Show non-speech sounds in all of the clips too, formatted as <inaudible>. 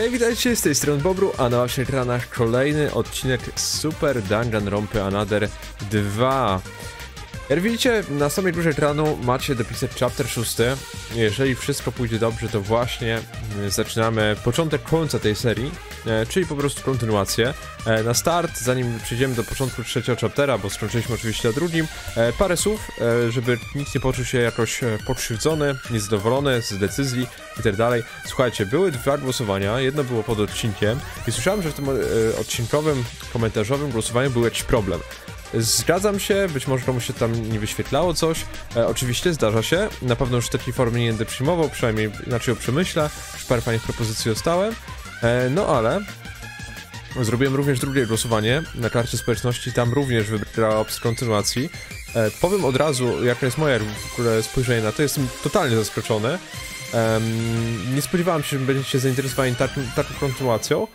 Hej, witajcie, z tej strony Bobru, a na waszych ekranach kolejny odcinek Super Dungeon Rompy Another 2. Jak widzicie, na samej górze ekranu macie dopisać chapter 6. Jeżeli wszystko pójdzie dobrze, to właśnie y, zaczynamy początek końca tej serii, e, czyli po prostu kontynuację. E, Na start, zanim przejdziemy do początku trzeciego chaptera, bo skończyliśmy oczywiście na drugim, e, parę słów, żeby nikt nie poczuł się jakoś pokrzywdzony, niezadowolony z decyzji i tak. Słuchajcie, były dwa głosowania, jedno było pod odcinkiem i słyszałem, że w tym odcinkowym, komentarzowym głosowaniu był jakiś problem. Zgadzam się, być może komuś się tam nie wyświetlało coś. E, oczywiście zdarza się. Na pewno już takiej formy nie będę przyjmował, przynajmniej inaczej ją przemyślę. Już parę fajnych propozycji dostałem. E, no ale zrobiłem również drugie głosowanie na karcie społeczności. Tam również wybrała opcję kontynuacji. E, powiem od razu, jaka jest ogóle spojrzenie na to. Jestem totalnie zaskoczony. Em, nie spodziewałem się, że będziecie zainteresowani taką, taką kontynuacją.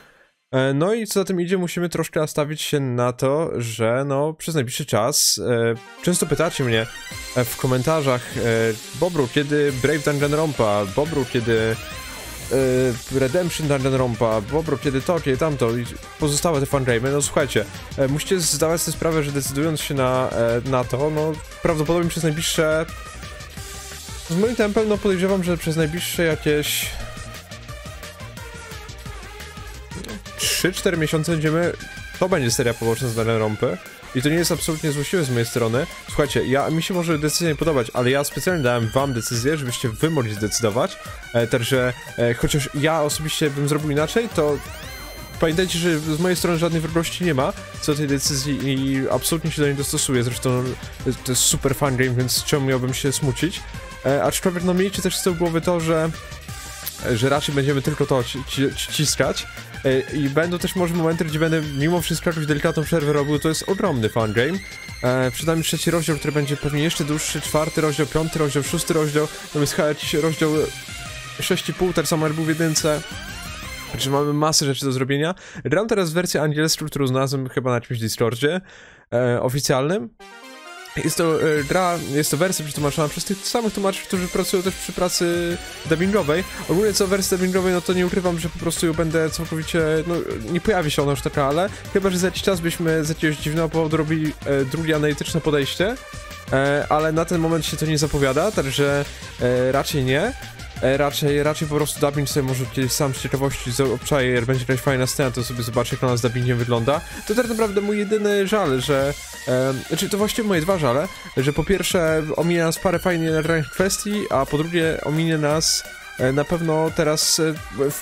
E, No i co za tym idzie, musimy troszkę nastawić się na to, że no przez najbliższy czas e, często pytacie mnie e, w komentarzach e, Bobru, kiedy Brave Dungeon Rompa, Bobru, kiedy e, Redemption Dungeon Rompa, Bobru, kiedy to, kiedy tamto i pozostałe te fangame, no słuchajcie, e, musicie zdawać sobie sprawę, że decydując się na, e, na to, no prawdopodobnie przez najbliższe z moim tempem, no podejrzewam, że przez najbliższe jakieś 3-4 miesiące będziemy. To będzie seria poboczna z Rompy. I to nie jest absolutnie złośliwe z mojej strony. Słuchajcie, ja, mi się może decyzja nie podobać, ale ja specjalnie dałem wam decyzję, żebyście wy mogli zdecydować. E, także e, chociaż ja osobiście bym zrobił inaczej, to pamiętajcie, że z mojej strony żadnej wrogości nie ma co tej decyzji i absolutnie się do niej dostosuję. Zresztą e, to jest super fan game, więc czemu miałbym się smucić? E, aczkolwiek no miejcie też z tyłu głowy to, że że raczej będziemy tylko to ci, ci, ciskać. E, I będą też może momenty, gdzie będę mimo wszystko jakąś delikatną przerwę robił, to jest ogromny fan game. E, przynajmniej trzeci rozdział, który będzie pewnie jeszcze dłuższy, czwarty rozdział, piąty rozdział, szósty rozdział, chyba jakiś rozdział 6,5, tak samo jak był w jedynce. Także mamy masę rzeczy do zrobienia. Gram teraz wersję angielską, którą znalazłem chyba na jakimś Discordzie e, oficjalnym. Jest to e, gra, jest to wersja przetłumaczona przez tych samych tłumaczy, którzy pracują też przy pracy dubbingowej. Ogólnie co wersji dubbingowej, no to nie ukrywam, że po prostu ją będę całkowicie, no nie pojawi się ona już taka, ale chyba, że za jakiś czas byśmy z jakiegoś dziwnego powodu robili e, drugie analityczne podejście, e, ale na ten moment się to nie zapowiada, także e, raczej nie. E, raczej, raczej po prostu dubbing sobie może kiedyś sam z ciekawości obczaję, jak będzie jakaś fajna scena, to sobie zobaczę, jak ona z dubbingiem wygląda. To tak naprawdę mój jedyny żal, że... E, znaczy, to właściwie moje dwa żale, że po pierwsze ominie nas parę nagranych kwestii, a po drugie ominie nas na pewno teraz e,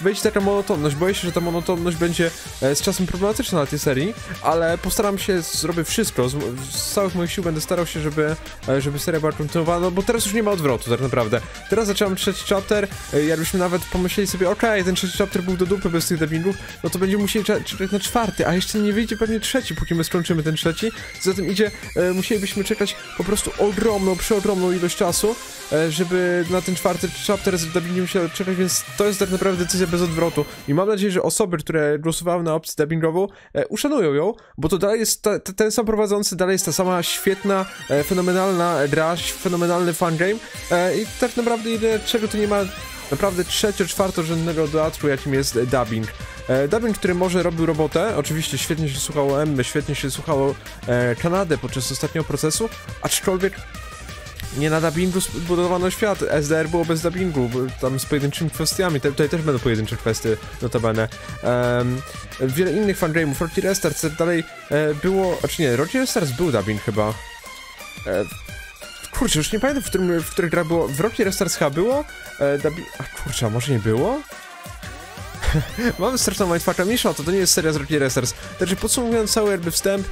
wejdzie taka monotonność. Boję się, że ta monotonność będzie e, z czasem problematyczna na tej serii, ale postaram się, zrobię wszystko, z, z całych moich sił będę starał się, żeby, e, żeby seria była kontynuowana, no bo teraz już nie ma odwrotu tak naprawdę. Teraz zacząłem trzeci chapter, e, jakbyśmy nawet pomyśleli sobie, okej, ten trzeci chapter był do dupy bez tych dubbingów, no to będziemy musieli cze- czekać na czwarty, a jeszcze nie wyjdzie pewnie trzeci, póki my skończymy ten trzeci. Zatem idzie, e, musielibyśmy czekać po prostu ogromną, przeogromną ilość czasu, e, żeby na ten czwarty chapter z dubbingiem się czekać, więc to jest tak naprawdę decyzja bez odwrotu. I mam nadzieję, że osoby, które głosowały na opcję dubbingową, e, uszanują ją, bo to dalej jest ta, ten sam prowadzący, dalej jest ta sama świetna, e, fenomenalna gra, fenomenalny fangame e, i tak naprawdę jedyne czego tu nie ma naprawdę trzecio, czwartorzędnego dodatku, jakim jest e, dubbing. E, dubbing, który może robił robotę, oczywiście świetnie się słuchało Emmy, świetnie się słuchało e, Kanadę podczas ostatniego procesu, aczkolwiek nie na dubbingu zbudowano świat. SDR było bez dubbingu, tam z pojedynczymi kwestiami. Te, tutaj też będą pojedyncze kwestie, notabene. Um, wiele innych fangame'ów. Rocky Restart co dalej e, było... Znaczy nie, Rocky Restart był dubbing chyba. E, kurczę, już nie pamiętam, w, którym, w których grach było. W Rocky Restart chyba było? E, dubbing... A kurczę, a może nie było? <laughs> Mamy straszną mindfucka, mniejsza to, to nie jest seria z Rocky Racers. Także podsumowując cały jakby wstęp,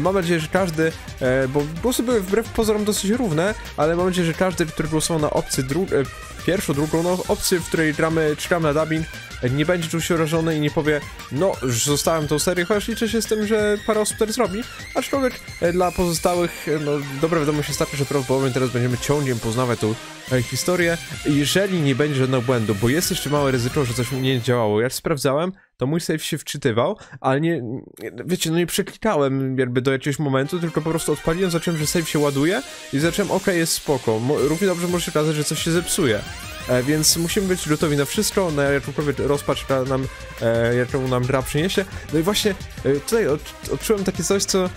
mam nadzieję, że każdy, e, bo głosy były wbrew pozorom dosyć równe, ale mam nadzieję, że każdy, który głosował na opcję dru- e, pierwszą, drugą, no opcję, w której gramy, czekamy na dubbing, e, nie będzie czuł się urażony i nie powie, no, już zostałem tą serię, chociaż liczę się z tym, że parę osób to zrobi, aczkolwiek e, dla pozostałych, e, no, dobra wiadomość jest taka, że prawdopodobnie teraz będziemy ciągiem poznawać tą e, historię, jeżeli nie będzie żadnego błędu, bo jest jeszcze małe ryzyko, że coś nie działało. Jak sprawdzałem, to mój save się wczytywał, ale nie, wiecie, no nie przeklikałem jakby do jakiegoś momentu, tylko po prostu odpaliłem, zacząłem, że save się ładuje i zacząłem, ok, jest spoko. Równie dobrze może się okazać, że coś się zepsuje. E, więc musimy być gotowi na wszystko, na jakąkolwiek rozpacz nam, e, jaką nam gra przyniesie. No i właśnie e, tutaj od, odczułem takie coś, co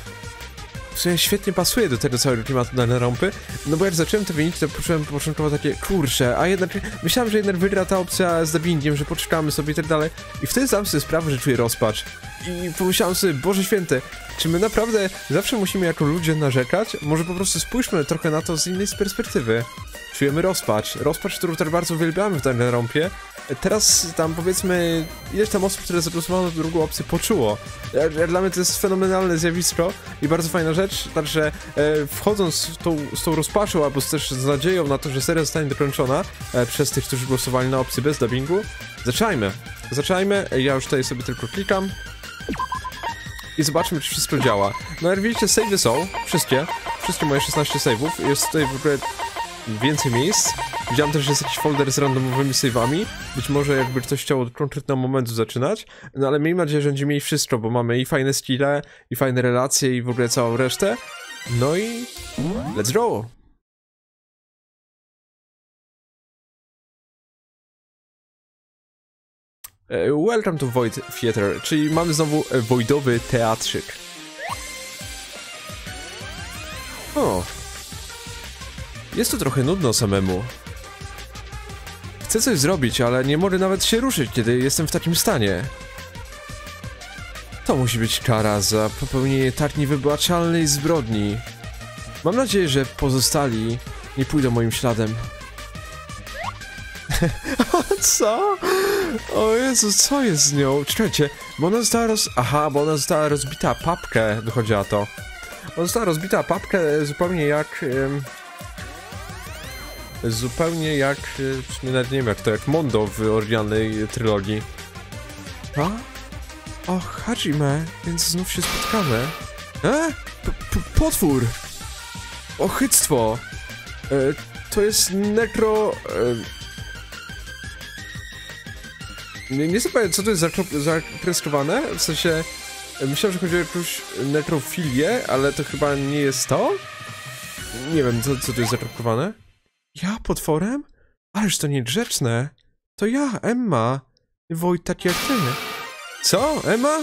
w sumie świetnie pasuje do tego całego klimatu na rampy, no bo jak zacząłem te wyniki, to poczułem początkowo takie, kurczę, a jednak myślałem, że jednak wygra ta opcja z dubbingiem, że poczekamy sobie i tak dalej. I wtedy zdałem sobie sprawę, że czuję rozpacz i pomyślałem sobie, Boże Święty, czy my naprawdę zawsze musimy jako ludzie narzekać? Może po prostu spójrzmy trochę na to z innej perspektywy. Czujemy rozpacz, rozpacz, którą też bardzo uwielbiamy w Danganronpie, teraz tam powiedzmy ileś tam osób, które zagłosowało na drugą opcję poczuło. Dla mnie to jest fenomenalne zjawisko i bardzo fajna rzecz, także e, wchodząc z tą, z tą rozpaczą albo też z nadzieją na to, że seria zostanie dokończona e, przez tych, którzy głosowali na opcję bez dubbingu, zaczynajmy. Zaczynajmy, ja już tutaj sobie tylko klikam i zobaczmy, czy wszystko działa. No jak widzicie, savey są, wszystkie, wszystkie moje 16 save'ów, jest tutaj w ogóle więcej miejsc. Widziałem też, że jest jakiś folder z randomowymi save'ami. Być może jakby ktoś chciał od konkretnego momentu zaczynać. No ale miejmy nadzieję, że będziemy mieli wszystko, bo mamy i fajne skille, i fajne relacje, i w ogóle całą resztę. No i... Let's go! Welcome to Void Theater, czyli mamy znowu voidowy teatrzyk. O, jest tu trochę nudno samemu. Chcę coś zrobić, ale nie mogę nawet się ruszyć, kiedy jestem w takim stanie. To musi być kara za popełnienie tak niewybaczalnej zbrodni. Mam nadzieję, że pozostali nie pójdą moim śladem. <laughs> co? O Jezu, co jest z nią? Czekajcie, bo ona została roz... Aha, bo ona została rozbita papkę, wychodzi na to. Ona została rozbita papkę zupełnie jak zupełnie jak, e, w sumie nawet nie wiem jak to, jak Mondo w oryginalnej trylogii. A? O, Hajime, więc znów się spotkamy. E? -p potwór! Ochyctwo! E, to jest nekro... E... Nie, nie co to jest zakreskowane, w sensie... Myślałem, że chodzi o jakąś nekrofilię, ale to chyba nie jest to? Nie wiem, co, co tu jest zakreskowane. Ja potworem? Ależ to niegrzeczne. To ja, Emma. Wojt taki jak ty. Co, Emma?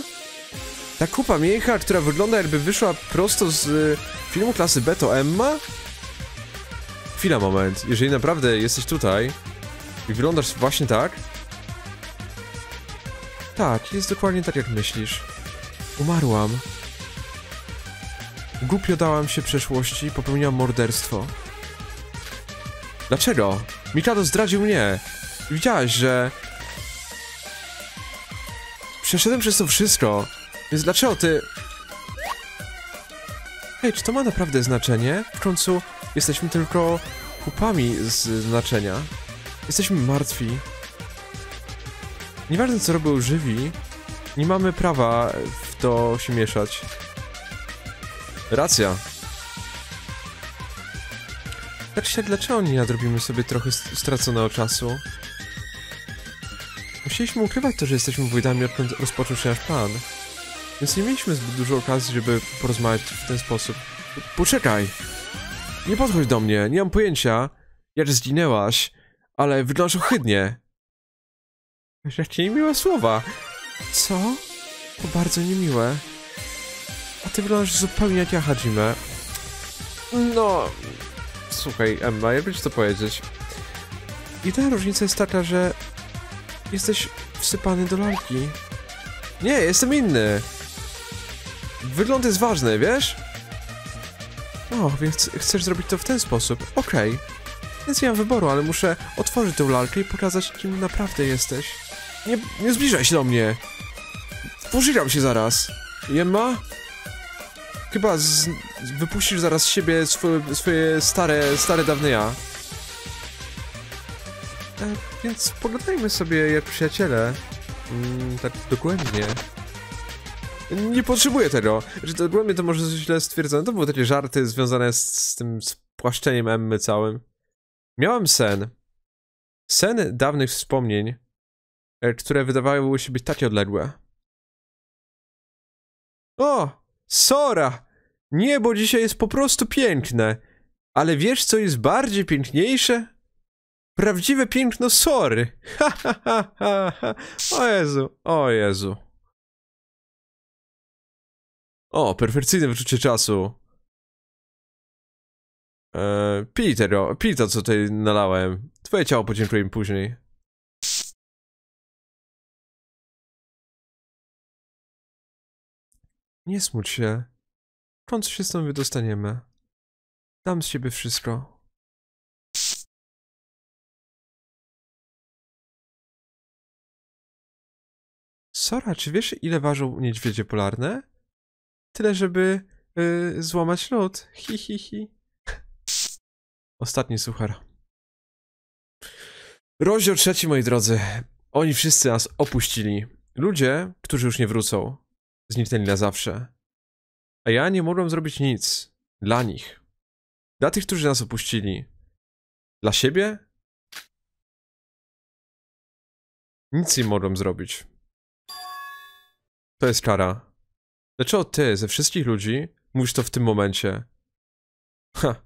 Ta kupa miecha, która wygląda jakby wyszła prosto z y, filmu klasy B, to Emma? Chwila, moment. Jeżeli naprawdę jesteś tutaj i wyglądasz właśnie tak... Tak, jest dokładnie tak jak myślisz. Umarłam. Głupio dałam się przeszłości, popełniłam morderstwo. Dlaczego? Mikado zdradził mnie. Widziałaś, że... Przeszedłem przez to wszystko. Więc dlaczego ty... Hej, czy to ma naprawdę znaczenie? W końcu jesteśmy tylko kupami z znaczenia. Jesteśmy martwi. Nieważne co robią żywi, nie mamy prawa w to się mieszać. Racja. Tak się, dlaczego nie nadrobimy sobie trochę straconego czasu? Musieliśmy ukrywać to, że jesteśmy wojdami, odkąd rozpoczął się nasz plan. Więc nie mieliśmy zbyt dużo okazji, żeby porozmawiać w ten sposób. Poczekaj! Nie podchodź do mnie, nie mam pojęcia, jak zginęłaś, ale wyglądasz ohydnie. Jakie niemiłe słowa. Co? To bardzo niemiłe. A ty wyglądasz zupełnie jak ja, Hajime. No, Słuchaj, Emma, jakby ci to powiedzieć. ta różnica jest taka, że jesteś wsypany do lalki. Nie, jestem inny. Wygląd jest ważny, wiesz? O, więc chcesz zrobić to w ten sposób. Okej. Okay. Więc nie mam wyboru, ale muszę otworzyć tę lalkę i pokazać, kim naprawdę jesteś. Nie, nie zbliżaj się do mnie. Pożygam się zaraz. Emma? Chyba z, wypuścisz zaraz z siebie swoje, swoje stare, stare dawne ja. E, więc pogadajmy sobie jak przyjaciele. Mm, tak dogłębnie. Nie potrzebuję tego. Że dogłębnie to może źle stwierdzone. To były takie żarty związane z, z tym spłaszczeniem Emmy całym. Miałem sen. Sen dawnych wspomnień. E, które wydawały się być takie odległe. O! Sora! Niebo dzisiaj jest po prostu piękne. Ale wiesz, co jest bardziej piękniejsze? Prawdziwe piękno Sory. <laughs> Ha, ha, ha, ha, ha. O Jezu, o Jezu. O, perfekcyjne wyczucie czasu. Eee, pij tego, pij to, co tutaj nalałem. Twoje ciało podziękuję mi później. Nie smuć się. W końcu się stąd wydostaniemy. Dam z siebie wszystko. Sora, czy wiesz ile ważą niedźwiedzie polarne? Tyle, żeby yy, złamać lód. Hi, hi, hi. Ostatni suchar. Rozdział trzeci, moi drodzy. Oni wszyscy nas opuścili. Ludzie, którzy już nie wrócą. Zniknęli na zawsze. A ja nie mogłem zrobić nic. Dla nich. Dla tych, którzy nas opuścili. Dla siebie? Nic nie mogłem zrobić. To jest kara. Dlaczego ty, ze wszystkich ludzi, mówisz to w tym momencie? Ha.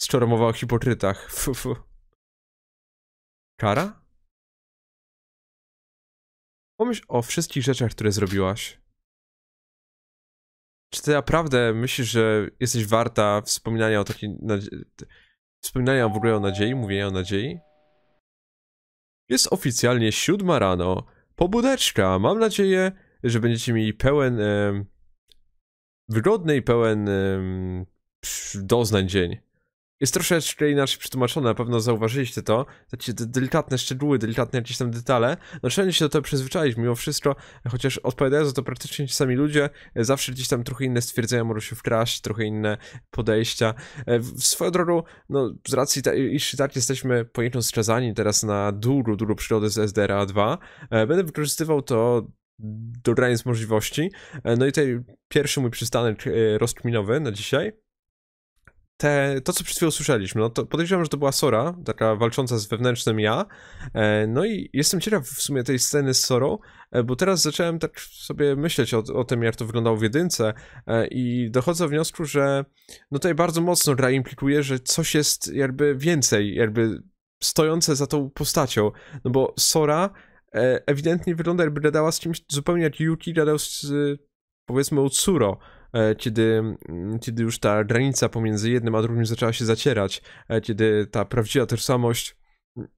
Skoro mowa o hipokrytach. Fu, fu. Kara? Pomyśl o wszystkich rzeczach, które zrobiłaś. Czy ty naprawdę myślisz, że jesteś warta wspominania o takiej... Wspominania w ogóle o nadziei, mówienia o nadziei? Jest oficjalnie siódma rano. Pobudeczka. Mam nadzieję, że będziecie mieli pełen... Wygodny i pełen e, doznań dzień jest troszeczkę inaczej przetłumaczone, na pewno zauważyliście to, takie delikatne szczegóły, delikatne jakieś tam detale, no trzeba się do tego przyzwyczaić, mimo wszystko, chociaż odpowiadają za to praktycznie ci sami ludzie, zawsze gdzieś tam trochę inne stwierdzenia mogą się wkraść, trochę inne podejścia. E, swoją drogą, no z racji, ta, iż tak jesteśmy poniekąd skazani teraz na długą, długą przygodę z SDRA 2, e, będę wykorzystywał to do granic możliwości. E, no i tutaj pierwszy mój przystanek rozkminowy na dzisiaj te, to, co przed chwilą słyszeliśmy, no to podejrzewam, że to była Sora, taka walcząca z wewnętrznym ja. E, no i jestem ciekaw w sumie tej sceny z Sorą, e, bo teraz zacząłem tak sobie myśleć o, o tym, jak to wyglądało w jedynce e, i dochodzę do wniosku, że no tutaj bardzo mocno gra implikuje, że coś jest jakby więcej, jakby stojące za tą postacią, no bo Sora ewidentnie wygląda jakby gadała z kimś zupełnie jak Yuki gadał z powiedzmy Utsuro, kiedy, mm, kiedy już ta granica pomiędzy jednym a drugim zaczęła się zacierać, e, kiedy ta prawdziwa tożsamość mm,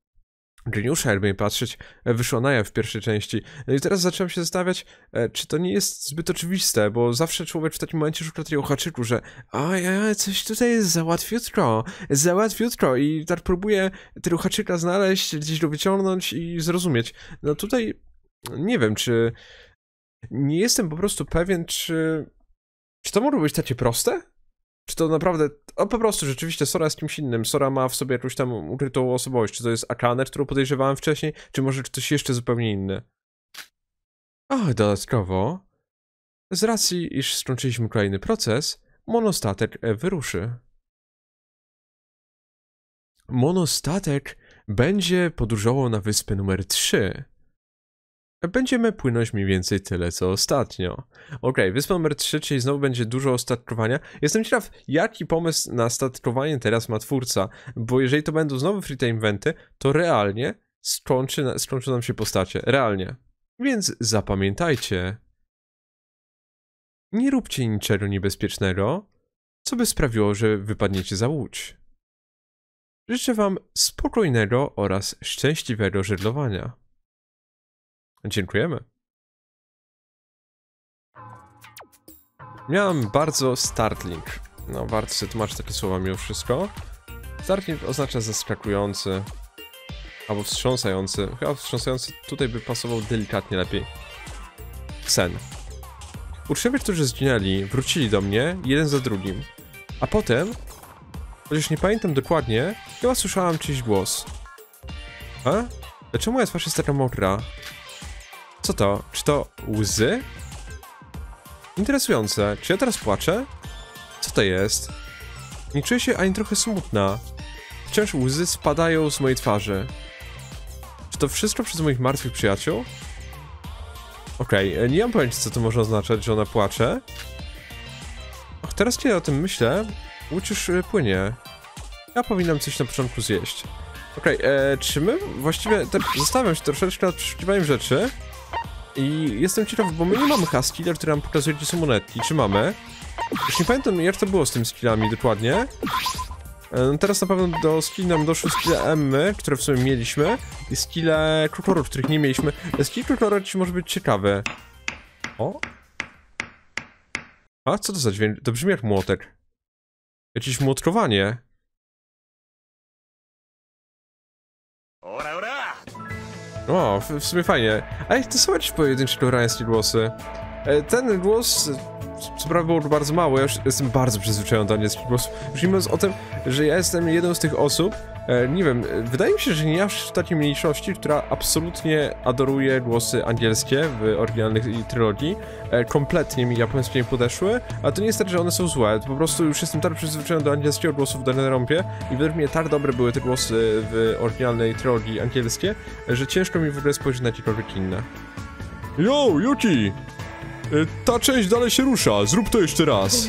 geniusza, jakby patrzeć, e, wyszła na jaw w pierwszej części. No i teraz zacząłem się zastanawiać, czy to nie jest zbyt oczywiste, bo zawsze człowiek w takim momencie szuka takiego haczyku, że a ja coś tutaj jest załatwiutko, załatwiutko i tak próbuje tego haczyka znaleźć, gdzieś go wyciągnąć i zrozumieć. No tutaj nie wiem, czy nie jestem po prostu pewien, czy czy to może być takie proste? Czy to naprawdę, o po prostu rzeczywiście Sora jest kimś innym, Sora ma w sobie jakąś tam ukrytą osobowość, czy to jest Akane, którą podejrzewałem wcześniej, czy może ktoś jeszcze zupełnie inny? O, dodatkowo, z racji, iż skończyliśmy kolejny proces, monostatek wyruszy. Monostatek będzie podróżował na wyspę numer 3. Będziemy płynąć mniej więcej tyle, co ostatnio. Ok, wyspa numer 3, czyli znowu będzie dużo statkowania. Jestem ciekaw, jaki pomysł na statkowanie teraz ma twórca, bo jeżeli to będą znowu free time eventy, to realnie skończy, skończy nam się postacie. Realnie. Więc zapamiętajcie. Nie róbcie niczego niebezpiecznego, co by sprawiło, że wypadniecie za łódź. Życzę wam spokojnego oraz szczęśliwego żeglowania. Dziękujemy. Miałem bardzo startling. No, warto sobie tłumaczyć takie słowa mimo wszystko. Startling oznacza zaskakujący. Albo wstrząsający. Chyba wstrząsający tutaj by pasował delikatnie lepiej. Sen. Uczniowie, którzy zginęli, wrócili do mnie jeden za drugim. A potem, chociaż nie pamiętam dokładnie, chyba słyszałam czyjś głos. A? Dlaczego moja twarz jest taka mokra? Co to? Czy to łzy? Interesujące. Czy ja teraz płaczę? Co to jest? Nie czuję się ani trochę smutna. Wciąż łzy spadają z mojej twarzy. Czy to wszystko przez moich martwych przyjaciół? Okej, okay, nie mam pojęcia co to może oznaczać, że ona płacze. Och, teraz kiedy o tym myślę, łódź już y, płynie. Ja powinnam coś na początku zjeść. Okej, okay, czy my właściwie... Te, zastanawiam się troszeczkę nad przeszukiwaniem rzeczy. I jestem ciekaw, bo my nie mamy haskiller, który nam pokazuje, gdzie są monetki. Czy mamy? Już nie pamiętam, jak to było z tymi skillami dokładnie. E, no teraz na pewno do skill nam doszły skille Emmy, które w sumie mieliśmy i skille Krukorów, których nie mieliśmy. E, skill Krukora ci może być ciekawy. O? A, co to za dźwięk? To brzmi jak młotek. Jakieś młotkowanie. O, w, w sumie fajnie. Ej, to są jakieś pojedyncze koreańskie głosy. E, ten głos co prawda był bardzo mały, ja już jestem bardzo przyzwyczajony do angielskich głosów. Już nie o tym, że ja jestem jedną z tych osób, nie wiem, wydaje mi się, że nie ja w takiej mniejszości, która absolutnie adoruje głosy angielskie w oryginalnej trylogii. E, kompletnie mi japońskie nie podeszły, ale to nie jest tak, że one są złe, po prostu już jestem tak przyzwyczajony do angielskiego głosu w Danganronpie i według mnie tak dobre były te głosy w oryginalnej trylogii angielskie, że ciężko mi w ogóle spojrzeć na jakiekolwiek inne. Yo, Yuki! E, ta część dalej się rusza, zrób to jeszcze raz.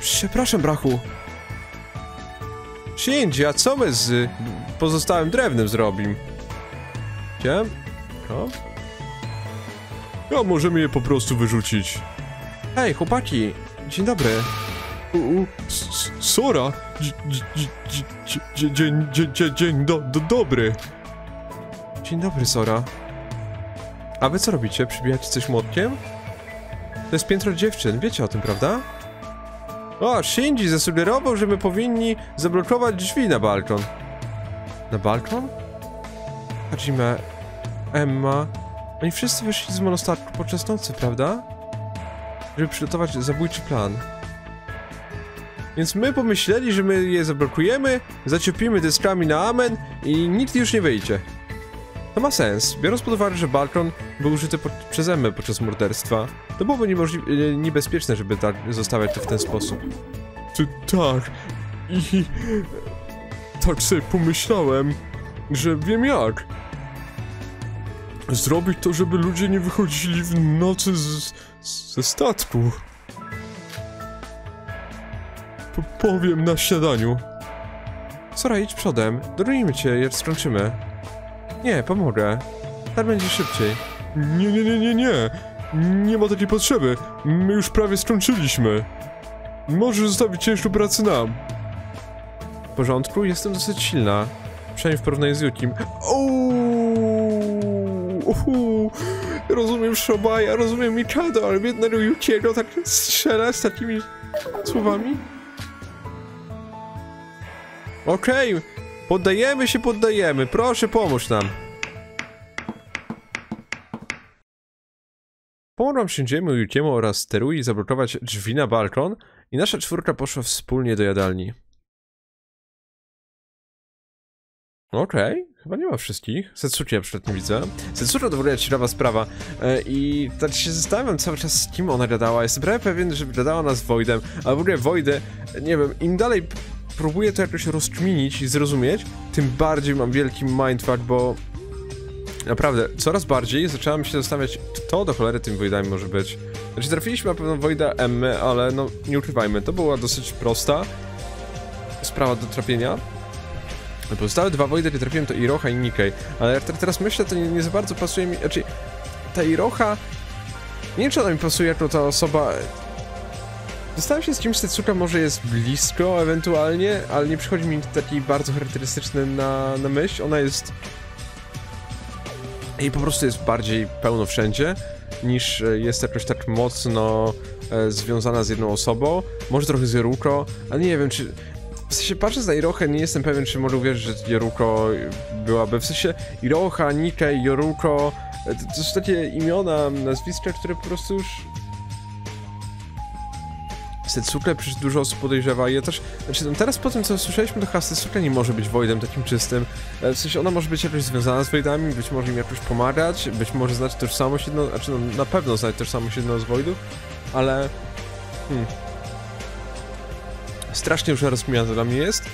Przepraszam, brachu. Shinji, a co my z pozostałym drewnem zrobim? Gdzie? O? Ja możemy je po prostu wyrzucić. Hej, chłopaki, dzień dobry. Sora, dzień, dzień, dzień, dzień do, do, dobry. Dzień dobry, Sora. A wy co robicie? Przybijacie coś młotkiem? To jest piętro dziewczyn, wiecie o tym, prawda? O, Shinji zasugerował, że my powinni zablokować drzwi na balkon. Na balkon? Hajime, Emma... Oni wszyscy wyszli z monostatku podczas nocy, prawda? Żeby przygotować zabójczy plan. Więc my pomyśleli, że my je zablokujemy, zaciepimy deskami na amen i nikt już nie wyjdzie. To ma sens, biorąc pod uwagę, że balkon był użyty po przez Emmę podczas morderstwa. To byłoby e, niebezpieczne, żeby tak zostawiać to w ten sposób. Ty, tak. I... Tak sobie pomyślałem, że wiem jak. Zrobić to, żeby ludzie nie wychodzili w nocy z, ze statku. P powiem na śniadaniu. Sora, idź przodem. Dorujmy cię, jak skończymy. Nie, pomogę. Tak będzie szybciej. Nie, nie, nie, nie, nie. Nie ma takiej potrzeby. My już prawie skończyliśmy. Możesz zostawić ciężką pracę nam. W porządku, jestem dosyć silna. Przynajmniej w porównaniu z Yukim. Uhu. Rozumiem Shobaja, rozumiem Mikado, ale biednego Yukiego tak strzela z takimi słowami? Okej, okay. Poddajemy się, poddajemy. Proszę, pomóż nam. Pomogłam Shinjiemu Yukiemu oraz Terui zablokować drzwi na balkon i nasza czwórka poszła wspólnie do jadalni. Okej, okay. chyba nie ma wszystkich. Setsuki na przykład nie widzę. W ogóle ciekawa sprawa e, i tak się zastanawiam cały czas z kim ona gadała. Jestem prawie pewien, że gadała nas Voidem, ale w ogóle Voidy, nie wiem, im dalej próbuję to jakoś rozkminić i zrozumieć, tym bardziej mam wielki mindfuck, bo naprawdę coraz bardziej zacząłem się zastanawiać, kto do cholery tym Voidami może być. Znaczy trafiliśmy na pewno Voida Emmy, ale no nie ukrywajmy, to była dosyć prosta sprawa do trafienia. Pozostałe dwa Voidy, które trafiłem to Iroha i Nikkei, ale jak teraz myślę, to nie, nie za bardzo pasuje mi, znaczy ta Iroha, nie wiem czy ona mi pasuje jako ta osoba Zastanawiam się z kimś Tetsuka może jest blisko ewentualnie, ale nie przychodzi mi taki bardzo charakterystyczny na, na myśl. Ona jest... I po prostu jest bardziej pełno wszędzie, niż e, jest jakoś tak mocno e, związana z jedną osobą. Może trochę z Jeruko, ale nie wiem czy... W sensie patrzę na Irohę, nie jestem pewien, czy mogę uwierzyć, że Jeruko byłaby. W sensie Iroha, Nikkei, Yoruko, e, to, to są takie imiona, nazwiska, które po prostu już Setsuke przecież dużo osób podejrzewa. I ja też, znaczy no teraz po tym co słyszeliśmy to chyba Setsuke nie może być Voidem takim czystym, e, w sensie ona może być jakoś związana z Voidami, być może im jakoś pomagać, być może znać tożsamość jedną, znaczy no na pewno znać tożsamość jedną z Voidów, ale hmm. strasznie już rozkminiane to dla mnie jest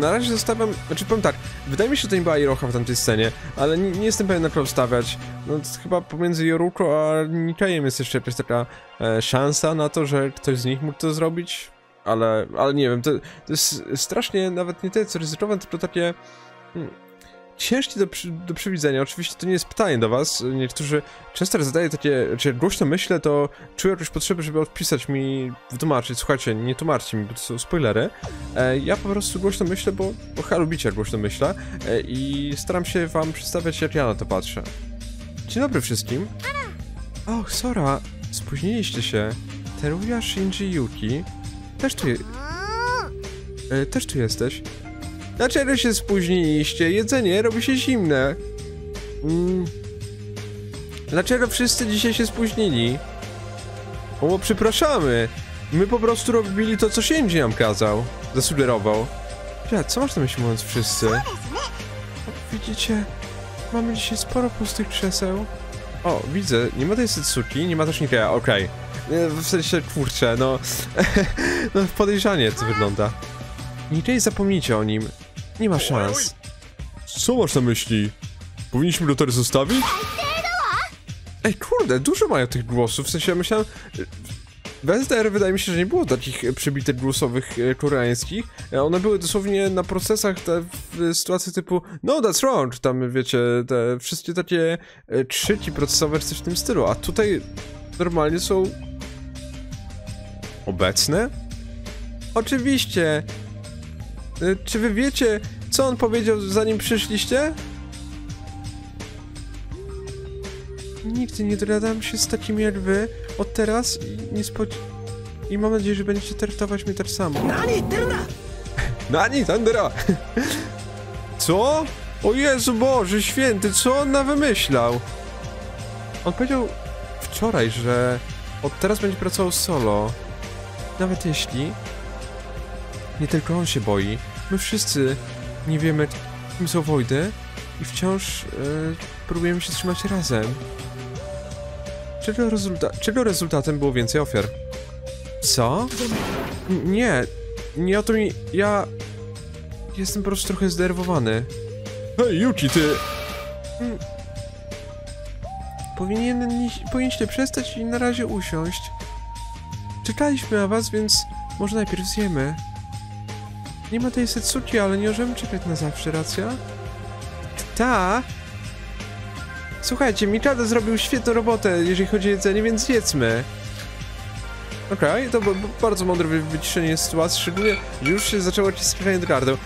na razie zostawiam, znaczy powiem tak, wydaje mi się, że to nie była Iroha w tamtej scenie, ale nie, nie jestem pewien na kogo stawiać. No chyba pomiędzy Yoruko a Nikajem jest jeszcze jakaś taka e, szansa na to, że ktoś z nich mógł to zrobić, ale, ale nie wiem, to, to jest strasznie nawet nie tyle co ryzykowne, tylko takie... Hmm, ciężkie do, do przewidzenia. Oczywiście to nie jest pytanie do was. Niektórzy często zadają takie, czy głośno myślę, to czuję jakąś potrzebę, żeby odpisać mi, wytłumaczyć. Słuchajcie, nie tłumaczcie mi, bo to są spoilery. E, ja po prostu głośno myślę, bo, bo chyba lubicie głośno myślę e, i staram się wam przedstawiać, jak ja na to patrzę. Dzień dobry wszystkim. Och, Sora, spóźniliście się. Teruya, Shinji, Yuki. Też tu, je... e, też tu jesteś. Dlaczego się spóźniliście? Jedzenie robi się zimne. Mm. Dlaczego wszyscy dzisiaj się spóźnili? O, przepraszamy. My po prostu robili to, co Shinji nam kazał. Zasugerował. Ja, co masz na myśli mówiąc wszyscy? Widzicie, mamy dzisiaj sporo pustych krzeseł. O, widzę, nie ma tej Setsuki, nie ma też Nikea, okej. Okay. W sensie, kurczę, no... <laughs> no podejrzanie to wygląda. Niczej zapomnijcie o nim. Nie ma szans. Co masz na myśli? Powinniśmy go teraz zostawić? Ej, kurde, dużo mają tych głosów, w sensie ja myślałem... W SDR wydaje mi się, że nie było takich przebitych głosowych e, koreańskich. E, one były dosłownie na procesach te, w sytuacji typu No, that's wrong, tam wiecie, te wszystkie takie e, trzyki procesowe czy coś w tym stylu, a tutaj normalnie są... Obecne? Oczywiście, czy wy wiecie, co on powiedział zanim przyszliście? Nigdy nie dogadam się z takimi jak wy od teraz i nie spodziew... I mam nadzieję, że będziecie traktować mnie tak samo. Nani, <laughs> Nani, Tandera! <laughs> Co? O Jezu Boże Święty, co on na wymyślał? On powiedział wczoraj, że od teraz będzie pracował solo. Nawet jeśli nie tylko on się boi. My wszyscy nie wiemy, kim są Wojdy i wciąż yy, próbujemy się trzymać razem. Czego, rezulta czego rezultatem było więcej ofiar? Co? N nie, nie o to mi... ja... Jestem po prostu trochę zdenerwowany. Hej, Yuki, ty... Hmm. Powinien, powinniście przestać i na razie usiąść. Czekaliśmy na was, więc może najpierw zjemy. Nie ma tej Setsuki, ale nie możemy czekać na zawsze, racja? Ta? Słuchajcie, Mikado zrobił świetną robotę, jeżeli chodzi o jedzenie, więc jedzmy. Okej, okay, to bardzo mądre wyciszenie sytuacji, szczególnie już się zaczęło ciskać Edgardą.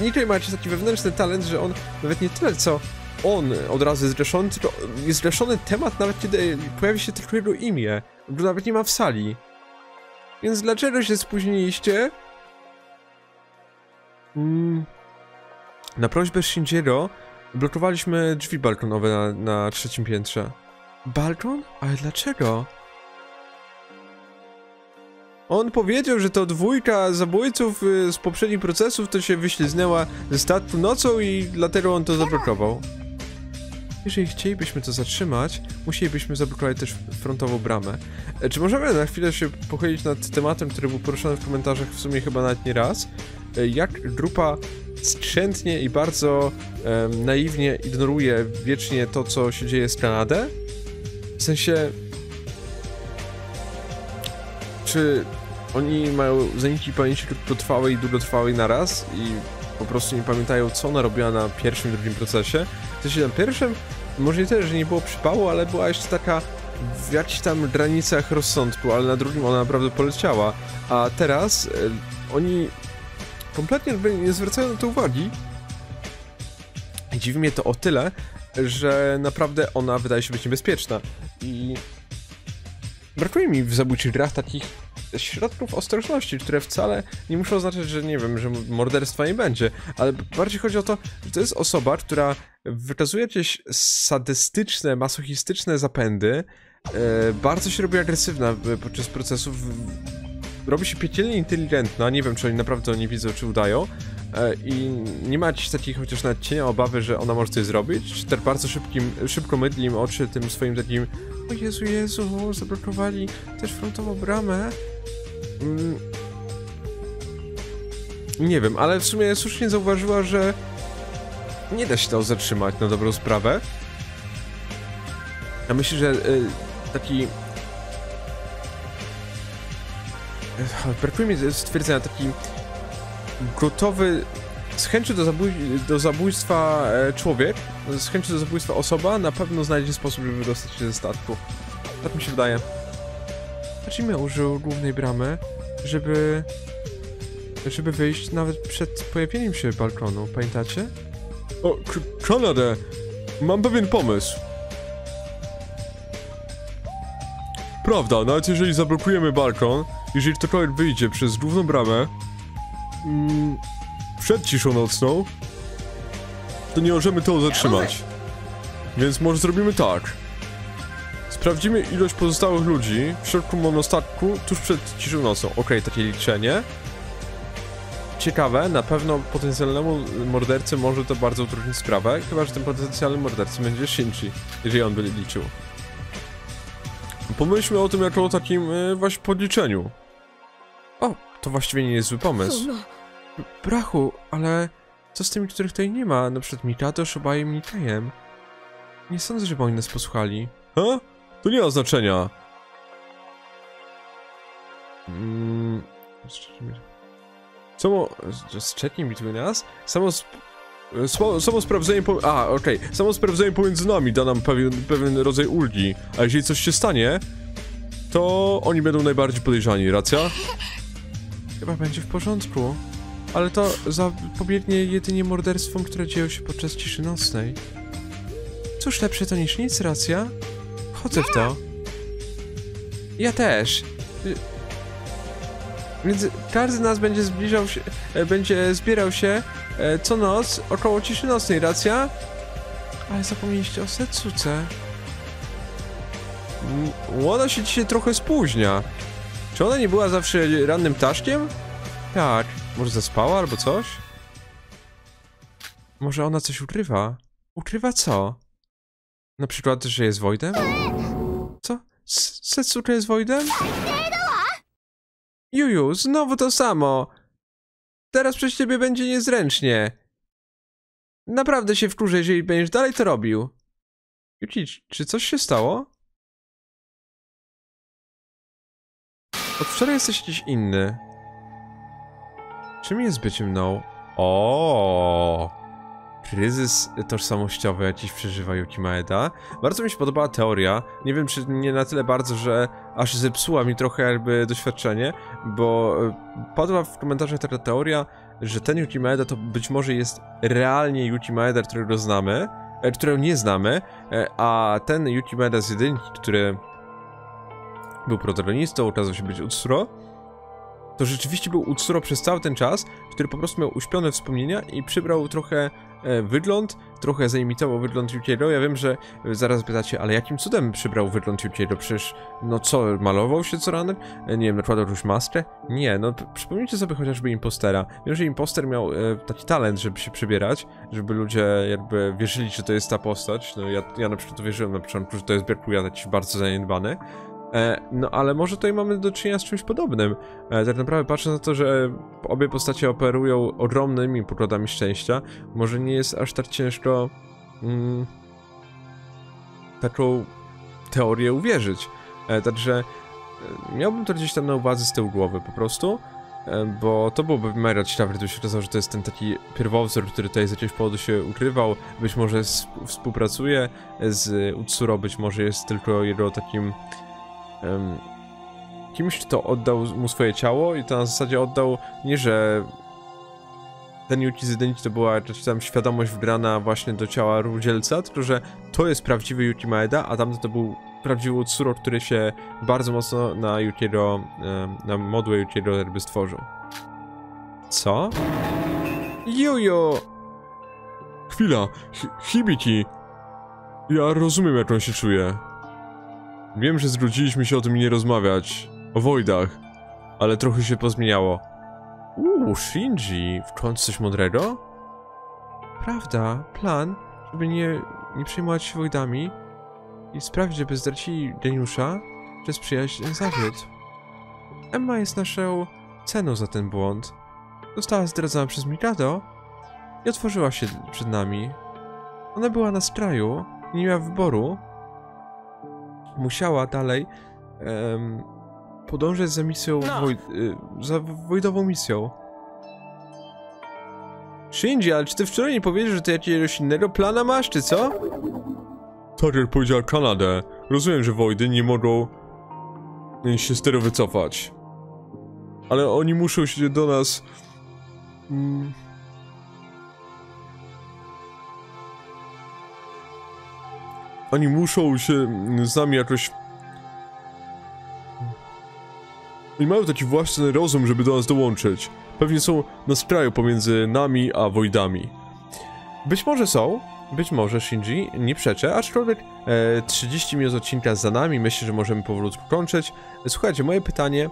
Nikkei macie taki wewnętrzny talent, że on nawet nie tyle co on od razu jest zrzeszony, tylko jest zrzeszony temat nawet kiedy pojawi się tylko jego imię, go nawet nie ma w sali. Więc dlaczego się spóźniliście? Mm, na prośbę Shinjiro blokowaliśmy drzwi balkonowe na, na trzecim piętrze. Balkon? Ale dlaczego? On powiedział, że to dwójka zabójców y, z poprzednich procesów to się wyśliznęła ze statku nocą i dlatego on to zablokował. Jeżeli chcielibyśmy to zatrzymać, musielibyśmy zablokować też frontową bramę. E, czy możemy na chwilę się pochylić nad tematem, który był poruszany w komentarzach w sumie chyba nawet nie raz? Jak grupa skrzętnie i bardzo um, naiwnie ignoruje wiecznie to, co się dzieje z Kanadę? W sensie... Czy oni mają zaniki pamięci krótkotrwałej i długotrwałej naraz i po prostu nie pamiętają, co ona robiła na pierwszym i drugim procesie? W sensie na pierwszym może nie tyle, że nie było przypału, ale była jeszcze taka w jakichś tam granicach rozsądku, ale na drugim ona naprawdę poleciała. A teraz oni kompletnie nie zwracają na to uwagi. Dziwi mnie to o tyle, że naprawdę ona wydaje się być niebezpieczna. I brakuje mi w zabójczych grach takich środków ostrożności, które wcale nie muszą oznaczać, że nie wiem, że morderstwa nie będzie, ale bardziej chodzi o to, że to jest osoba, która wykazuje jakieś sadystyczne, masochistyczne zapędy, e, bardzo się robi agresywna podczas procesów, robi się piekielnie inteligentna, nie wiem, czy oni naprawdę nie widzą, czy udają, e, i nie ma jakichś takich chociaż nawet cienia obawy, że ona może coś zrobić, czy też bardzo szybkim, szybko mydli im oczy tym swoim takim o Jezu, Jezu, zablokowali też frontową bramę. Mm. Nie wiem, ale w sumie słusznie zauważyła, że nie da się to zatrzymać na dobrą sprawę. Ja myślę, że y, taki... Brakuje mi stwierdzenia, taki gotowy z chęcią do, zabój do zabójstwa e, człowiek, z chęcią do zabójstwa osoba na pewno znajdzie sposób, żeby dostać się ze statku. Tak mi się wydaje. Hajime użył głównej bramy, żeby... żeby wyjść nawet przed pojawieniem się balkonu, pamiętacie? O, Kanadę! Mam pewien pomysł. Prawda, nawet jeżeli zablokujemy balkon, jeżeli ktokolwiek wyjdzie przez główną bramę mm, przed ciszą nocną, to nie możemy tego zatrzymać. Więc może zrobimy tak. Sprawdzimy ilość pozostałych ludzi w środku monostatku tuż przed ciszą nocą. Okej, takie liczenie. Ciekawe, na pewno potencjalnemu mordercy może to bardzo utrudnić sprawę, chyba że tym potencjalnym mordercą będzie Shinji, jeżeli on by liczył. Pomyślmy o tym jako o takim y, właśnie podliczeniu. O, to właściwie nie jest zły pomysł. Brachu, ale co z tymi, których tutaj nie ma? Na przykład Mikado, Shobajem i Nikajem. Nie sądzę, żeby oni nas posłuchali. Ha? To nie ma znaczenia. Mm, samo... Z checking between us? Samo... Sp samo, samo sprawdzenie po... A, okej. Okay. Samo sprawdzenie pomiędzy nami da nam pewien, pewien rodzaj ulgi. A jeżeli coś się stanie, to oni będą najbardziej podejrzani, racja? Chyba będzie w porządku. Ale to zapobiegnie jedynie morderstwom, które dzieją się podczas ciszy nocnej. Cóż, lepsze to niż nic, racja? Chodzę w to. Ja też. Więc każdy z nas będzie zbliżał się, e, będzie zbierał się e, co noc około ciszy nocnej, racja? Ale zapomnieliście o Setsuce. Ona się dzisiaj trochę spóźnia. Czy ona nie była zawsze rannym ptaszkiem? Tak. Może zaspała albo coś? Może ona coś ukrywa? Ukrywa co? Na przykład, że jest Voidem? Co? Setsuka jest Voidem? Juju, znowu to samo. Teraz przez ciebie będzie niezręcznie. Naprawdę się wkurzę, jeżeli będziesz dalej to robił. Yuki, czy coś się stało? Od wczoraj jesteś jakiś inny. Czym jest bycie mną? O, Kryzys tożsamościowy jakiś przeżywa Yuki Maeda. Bardzo mi się podobała teoria. Nie wiem, czy nie na tyle bardzo, że aż zepsuła mi trochę jakby doświadczenie, bo e, padła w komentarzach taka teoria, że ten Yuki Maeda to być może jest realnie Yuki Maeda, którego znamy, e, którego nie znamy, e, a ten Yuki Maeda z jedynki, który był protagonistą, okazał się być Utsuro, to rzeczywiście był Utsuro przez cały ten czas, który po prostu miał uśpione wspomnienia i przybrał trochę wygląd, trochę zaimitował wygląd Yukiego. Ja wiem, że zaraz pytacie, ale jakim cudem przybrał wygląd Yukiego? Przecież, no co, malował się co ranem? E, nie wiem, nakładał jakąś maskę? Nie, no przypomnijcie sobie chociażby impostera. Wiem, że imposter miał e, taki talent, żeby się przebierać, żeby ludzie jakby wierzyli, że to jest ta postać. No ja, ja na przykład wierzyłem na początku, że to jest Berkuja, taki bardzo zaniedbany. E, no ale może tutaj mamy do czynienia z czymś podobnym. E, tak naprawdę patrząc na to, że obie postacie operują ogromnymi pokładami szczęścia, może nie jest aż tak ciężko mm, taką teorię uwierzyć. E, także miałbym to gdzieś tam na uwadze z tyłu głowy po prostu, bo to byłoby mega ciekawe, gdyby się okazało, że to jest ten taki pierwowzór, który tutaj z jakiegoś powodu się ukrywał, być może współpracuje z Utsuro, być może jest tylko jego takim um, kimś, kto oddał mu swoje ciało i to na zasadzie oddał nie, że ten z to była jakaś tam świadomość wgrana właśnie do ciała rudzielca, tylko że to jest prawdziwy Yuki Maeda, a tamto to był prawdziwy Utsuro, który się bardzo mocno na Yukiego, na modłę Yukiego jakby stworzył. Co? Juju! Chwila, Hi Hibiki! Ja rozumiem jak on się czuje. Wiem, że zgodziliśmy się o tym nie rozmawiać. O Voidach. Ale trochę się pozmieniało. Uuu, Shinji. W końcu coś mądrego? Prawda, plan, żeby nie, nie przejmować się Voidami i sprawić, żeby zdracili geniusza przez przyjaźń zawiódł. Emma jest naszą ceną za ten błąd. została zdradzona przez Mikado i otworzyła się przed nami. Ona była na straju i nie miała wyboru. Musiała dalej em, podążać za misją, No. woj, y, za wojdową misją. Shinji, ale czy ty wczoraj nie powiedziesz, że ty jakiegoś innego plana masz, czy co? Tak jak powiedziała Kanadę. Rozumiem, że Wojdy nie mogą się z tego wycofać. Ale oni muszą się do nas... Mm. Oni muszą się z nami jakoś... Oni mają taki własny rozum, żeby do nas dołączyć. Pewnie są na skraju pomiędzy nami a Voidami. Być może są, być może Shinji, nie przeczę, aczkolwiek e, 30 minut odcinka za nami, myślę, że możemy powolutku kończyć. Słuchajcie, moje pytanie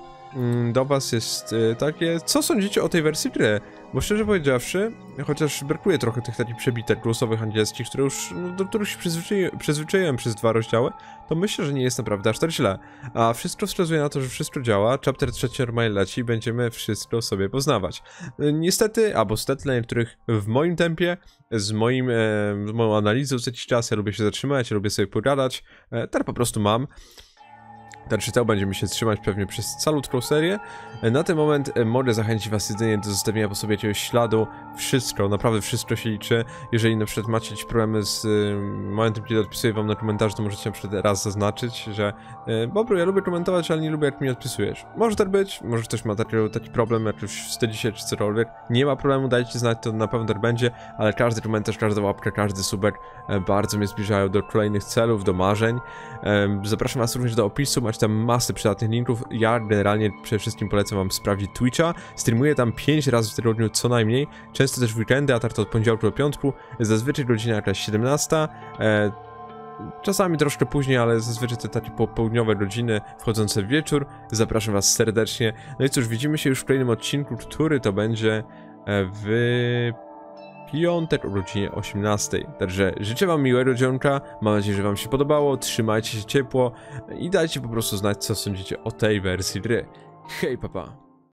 do was jest e, takie, co sądzicie o tej wersji gry? Bo szczerze powiedziawszy, chociaż brakuje trochę tych takich przebitek głosowych angielskich, które już, no, do których się przyzwyczai, przyzwyczaiłem przez dwa rozdziały, to myślę, że nie jest naprawdę aż tak źle. A wszystko wskazuje na to, że wszystko działa, chapter trzeci normalnie leci i będziemy wszystko sobie poznawać. E, Niestety, albo stety dla niektórych w moim tempie, z moim, e, z moją analizą co jakiś czas, ja lubię się zatrzymać, ja lubię sobie pogadać, e, tak po prostu mam. Ten czytał będziemy się trzymać pewnie przez calutką serię. E, Na ten moment e, mogę zachęcić was jedynie do zostawienia po sobie jakiegoś śladu. Wszystko, naprawdę wszystko się liczy. Jeżeli na przykład macie jakieś problemy z y, momentem, kiedy odpisuję wam na komentarz, to możecie na przykład raz zaznaczyć, że y, Bobru, ja lubię komentować, ale nie lubię jak mi odpisujesz. Może tak być, może ktoś ma taki, taki problem, jak już wstydzi się czy cokolwiek. Nie ma problemu, dajcie znać, to na pewno tak będzie, ale każdy komentarz, każda łapka, każdy subek e, bardzo mnie zbliżają do kolejnych celów, do marzeń. Zapraszam was również do opisu, macie tam masę przydatnych linków. Ja generalnie przede wszystkim polecam wam sprawdzić Twitcha. Streamuję tam 5 razy w tygodniu co najmniej. Często też w weekendy, a tak to od poniedziałku do piątku. Zazwyczaj godzina jakaś 17. E, Czasami troszkę później, ale zazwyczaj te takie popołudniowe godziny wchodzące w wieczór. Zapraszam was serdecznie. No i cóż, widzimy się już w kolejnym odcinku, który to będzie e, w piątek o godzinie 18. Także życzę wam miłego dzionka, mam nadzieję, że wam się podobało, trzymajcie się ciepło i dajcie po prostu znać, co sądzicie o tej wersji gry. Hej, papa!